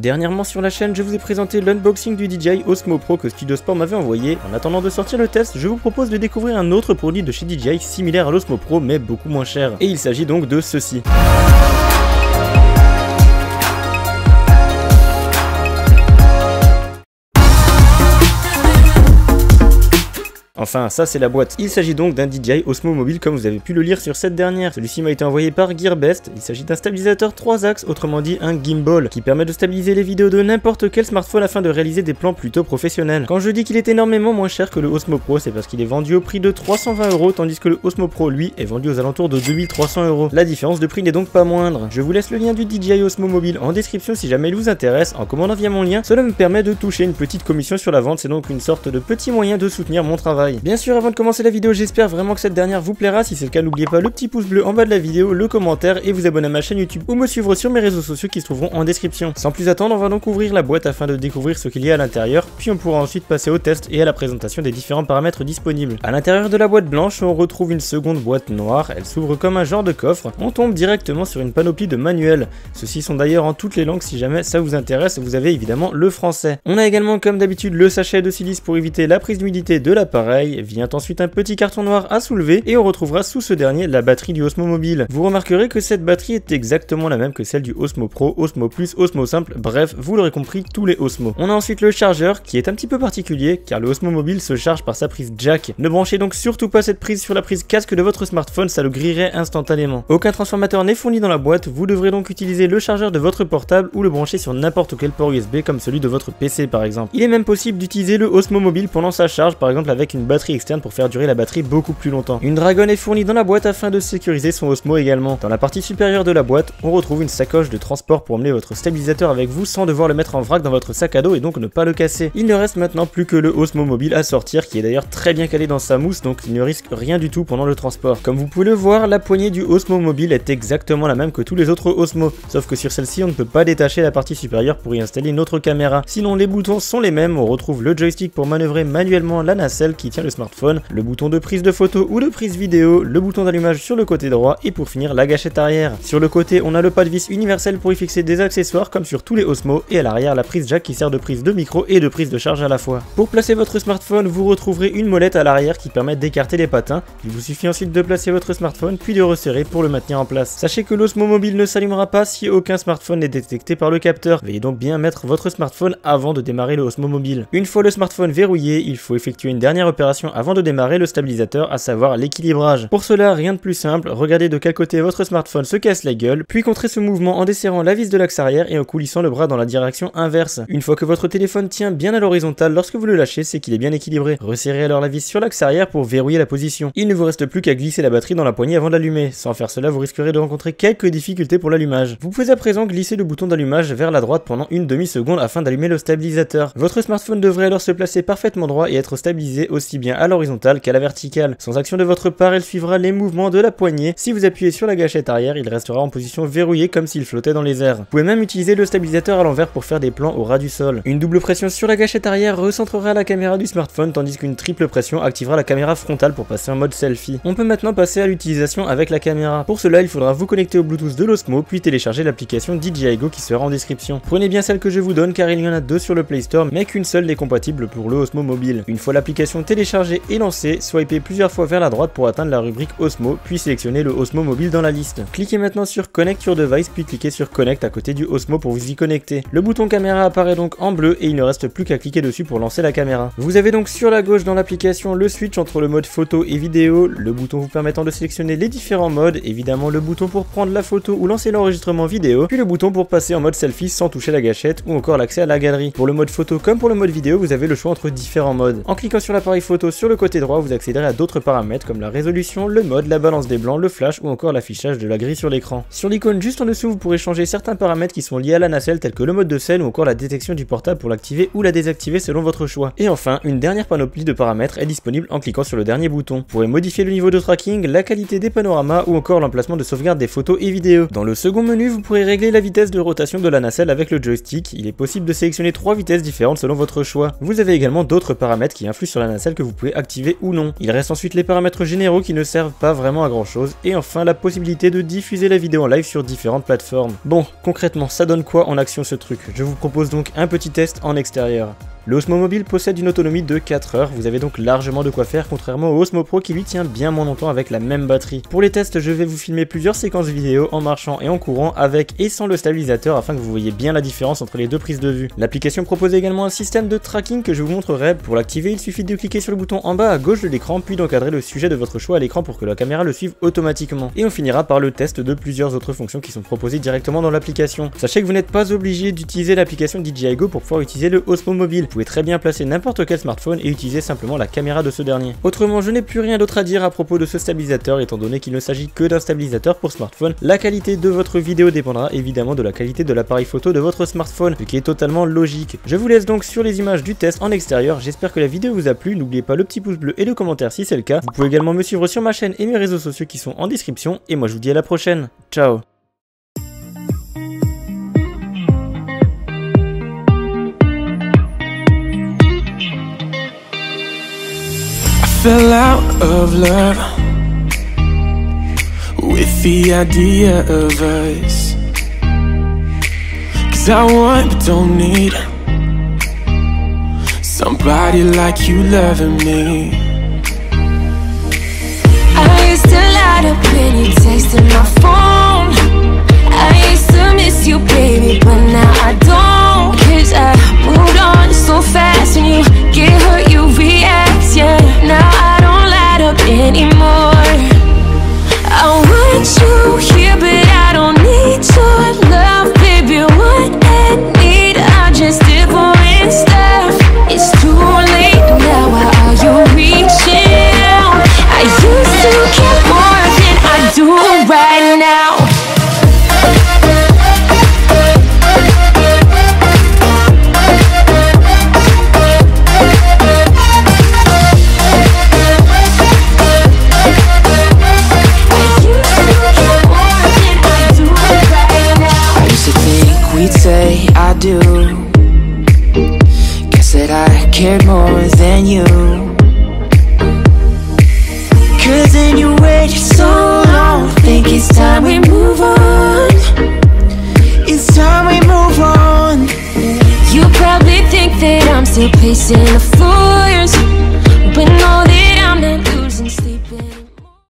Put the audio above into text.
Dernièrement sur la chaîne, je vous ai présenté l'unboxing du DJI Osmo Pro que Studio Sport m'avait envoyé. En attendant de sortir le test, je vous propose de découvrir un autre produit de chez DJI similaire à l'Osmo Pro mais beaucoup moins cher. Et il s'agit donc de ceci. Enfin, ça c'est la boîte. Il s'agit donc d'un DJI Osmo Mobile comme vous avez pu le lire sur cette dernière. Celui-ci m'a été envoyé par Gearbest. Il s'agit d'un stabilisateur 3 axes, autrement dit un gimbal, qui permet de stabiliser les vidéos de n'importe quel smartphone afin de réaliser des plans plutôt professionnels. Quand je dis qu'il est énormément moins cher que le Osmo Pro, c'est parce qu'il est vendu au prix de 320 euros, tandis que le Osmo Pro, lui, est vendu aux alentours de 2300 euros. La différence de prix n'est donc pas moindre. Je vous laisse le lien du DJI Osmo Mobile en description si jamais il vous intéresse. En commandant via mon lien, cela me permet de toucher une petite commission sur la vente, c'est donc une sorte de petit moyen de soutenir mon travail. Bien sûr, avant de commencer la vidéo, j'espère vraiment que cette dernière vous plaira. Si c'est le cas, n'oubliez pas le petit pouce bleu en bas de la vidéo, le commentaire et vous abonner à ma chaîne YouTube ou me suivre sur mes réseaux sociaux qui se trouveront en description. Sans plus attendre, on va donc ouvrir la boîte afin de découvrir ce qu'il y a à l'intérieur, puis on pourra ensuite passer au test et à la présentation des différents paramètres disponibles. À l'intérieur de la boîte blanche, on retrouve une seconde boîte noire. Elle s'ouvre comme un genre de coffre. On tombe directement sur une panoplie de manuels. Ceux-ci sont d'ailleurs en toutes les langues si jamais ça vous intéresse. Vous avez évidemment le français. On a également comme d'habitude le sachet de silice pour éviter la prise d'humidité de l'appareil vient ensuite un petit carton noir à soulever et on retrouvera sous ce dernier la batterie du Osmo Mobile. Vous remarquerez que cette batterie est exactement la même que celle du Osmo Pro, Osmo Plus, Osmo Simple, bref, vous l'aurez compris, tous les Osmo. On a ensuite le chargeur qui est un petit peu particulier car le Osmo Mobile se charge par sa prise jack. Ne branchez donc surtout pas cette prise sur la prise casque de votre smartphone, ça le grillerait instantanément. Aucun transformateur n'est fourni dans la boîte, vous devrez donc utiliser le chargeur de votre portable ou le brancher sur n'importe quel port USB comme celui de votre PC par exemple. Il est même possible d'utiliser le Osmo Mobile pendant sa charge par exemple avec une batterie externe pour faire durer la batterie beaucoup plus longtemps. Une Dragon est fournie dans la boîte afin de sécuriser son Osmo également. Dans la partie supérieure de la boîte, on retrouve une sacoche de transport pour emmener votre stabilisateur avec vous sans devoir le mettre en vrac dans votre sac à dos et donc ne pas le casser. Il ne reste maintenant plus que le Osmo Mobile à sortir qui est d'ailleurs très bien calé dans sa mousse donc il ne risque rien du tout pendant le transport. Comme vous pouvez le voir, la poignée du Osmo Mobile est exactement la même que tous les autres Osmo, sauf que sur celle-ci on ne peut pas détacher la partie supérieure pour y installer une autre caméra. Sinon les boutons sont les mêmes, on retrouve le joystick pour manœuvrer manuellement la nacelle qui tient le smartphone, le bouton de prise de photo ou de prise vidéo, le bouton d'allumage sur le côté droit et pour finir la gâchette arrière. Sur le côté, on a le pas de vis universel pour y fixer des accessoires comme sur tous les Osmo et à l'arrière la prise jack qui sert de prise de micro et de prise de charge à la fois. Pour placer votre smartphone, vous retrouverez une molette à l'arrière qui permet d'écarter les patins. Il vous suffit ensuite de placer votre smartphone puis de resserrer pour le maintenir en place. Sachez que l'Osmo mobile ne s'allumera pas si aucun smartphone n'est détecté par le capteur. Veuillez donc bien mettre votre smartphone avant de démarrer le Osmo mobile. Une fois le smartphone verrouillé, il faut effectuer une dernière opération avant de démarrer le stabilisateur, à savoir l'équilibrage. Pour cela, rien de plus simple, regardez de quel côté votre smartphone se casse la gueule, puis contrez ce mouvement en desserrant la vis de l'axe arrière et en coulissant le bras dans la direction inverse. Une fois que votre téléphone tient bien à l'horizontale lorsque vous le lâchez, c'est qu'il est bien équilibré. Resserrez alors la vis sur l'axe arrière pour verrouiller la position. Il ne vous reste plus qu'à glisser la batterie dans la poignée avant de l'allumer. Sans faire cela, vous risquerez de rencontrer quelques difficultés pour l'allumage. Vous pouvez à présent glisser le bouton d'allumage vers la droite pendant une demi-seconde afin d'allumer le stabilisateur. Votre smartphone devrait alors se placer parfaitement droit et être stabilisé aussi bien à l'horizontale qu'à la verticale. Sans action de votre part, elle suivra les mouvements de la poignée. Si vous appuyez sur la gâchette arrière, il restera en position verrouillée comme s'il flottait dans les airs. Vous pouvez même utiliser le stabilisateur à l'envers pour faire des plans au ras du sol. Une double pression sur la gâchette arrière recentrera la caméra du smartphone tandis qu'une triple pression activera la caméra frontale pour passer en mode selfie. On peut maintenant passer à l'utilisation avec la caméra. Pour cela, il faudra vous connecter au Bluetooth de l'Osmo puis télécharger l'application DJI Go qui sera en description. Prenez bien celle que je vous donne car il y en a deux sur le Play Store mais qu'une seule n'est compatible pour le Osmo mobile. Une fois l'application téléchargée et lancée, swipez plusieurs fois vers la droite pour atteindre la rubrique Osmo puis sélectionnez le Osmo mobile dans la liste. Cliquez maintenant sur Connect your device puis cliquez sur Connect à côté du Osmo pour vous y connecter. Le bouton caméra apparaît donc en bleu et il ne reste plus qu'à cliquer dessus pour lancer la caméra. Vous avez donc sur la gauche dans l'application le switch entre le mode photo et vidéo, le bouton vous permettant de sélectionner les différents modes, évidemment le bouton pour prendre la photo ou lancer l'enregistrement vidéo, puis le bouton pour passer en mode selfie sans toucher la gâchette ou encore l'accès à la galerie. Pour le mode photo comme pour le mode vidéo, vous avez le choix entre différents modes. En cliquant sur l'appareil sur le côté droit, vous accéderez à d'autres paramètres comme la résolution, le mode, la balance des blancs, le flash ou encore l'affichage de la grille sur l'écran. Sur l'icône juste en dessous, vous pourrez changer certains paramètres qui sont liés à la nacelle tels que le mode de scène ou encore la détection du portable pour l'activer ou la désactiver selon votre choix. Et enfin, une dernière panoplie de paramètres est disponible en cliquant sur le dernier bouton. Vous pourrez modifier le niveau de tracking, la qualité des panoramas ou encore l'emplacement de sauvegarde des photos et vidéos. Dans le second menu, vous pourrez régler la vitesse de rotation de la nacelle avec le joystick. Il est possible de sélectionner trois vitesses différentes selon votre choix. Vous avez également d'autres paramètres qui influent sur la nacelle que vous pouvez activer ou non. Il reste ensuite les paramètres généraux qui ne servent pas vraiment à grand chose, et enfin la possibilité de diffuser la vidéo en live sur différentes plateformes. Bon, concrètement, ça donne quoi en action ce truc? Je vous propose donc un petit test en extérieur. Le Osmo Mobile possède une autonomie de 4 heures, vous avez donc largement de quoi faire contrairement au Osmo Pro qui lui tient bien moins longtemps avec la même batterie. Pour les tests, je vais vous filmer plusieurs séquences vidéo en marchant et en courant avec et sans le stabilisateur afin que vous voyez bien la différence entre les deux prises de vue. L'application propose également un système de tracking que je vous montrerai. Pour l'activer, il suffit de cliquer sur le bouton en bas à gauche de l'écran puis d'encadrer le sujet de votre choix à l'écran pour que la caméra le suive automatiquement. Et on finira par le test de plusieurs autres fonctions qui sont proposées directement dans l'application. Sachez que vous n'êtes pas obligé d'utiliser l'application DJI Go pour pouvoir utiliser le Osmo Mobile. Vous pouvez très bien placer n'importe quel smartphone et utiliser simplement la caméra de ce dernier. Autrement, je n'ai plus rien d'autre à dire à propos de ce stabilisateur étant donné qu'il ne s'agit que d'un stabilisateur pour smartphone. La qualité de votre vidéo dépendra évidemment de la qualité de l'appareil photo de votre smartphone, ce qui est totalement logique. Je vous laisse donc sur les images du test en extérieur, j'espère que la vidéo vous a plu, n'oubliez pas le petit pouce bleu et le commentaire si c'est le cas. Vous pouvez également me suivre sur ma chaîne et mes réseaux sociaux qui sont en description, et moi je vous dis à la prochaine. Ciao fell out of love with the idea of us. Cause I want but don't need somebody like you loving me. I used to light up when you texted you here, do. Guess that I cared more than you. Cause then you waited so long. Think it's time we move on. It's time we move on. You probably think that I'm still pacing the